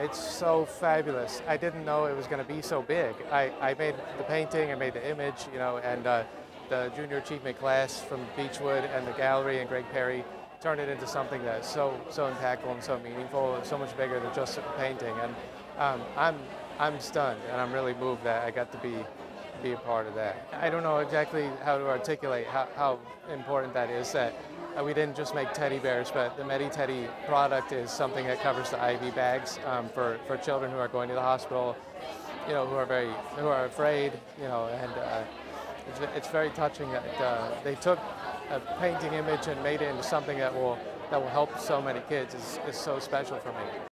It's so fabulous. I didn't know it was going to be so big. I, I made the painting, I made the image, you know, and uh, the junior achievement class from Beachwood and the gallery and Greg Perry turned it into something that's so so impactful and so meaningful and so much bigger than just a painting. And um, I'm I'm stunned and I'm really moved that I got to be be a part of that. I don't know exactly how to articulate how, how important that is that uh, we didn't just make teddy bears, but the MediTeddy product is something that covers the IV bags um, for, for children who are going to the hospital, you know, who are very, who are afraid, you know, and uh, it's, it's very touching that uh, they took a painting image and made it into something that will, that will help so many kids is, is so special for me.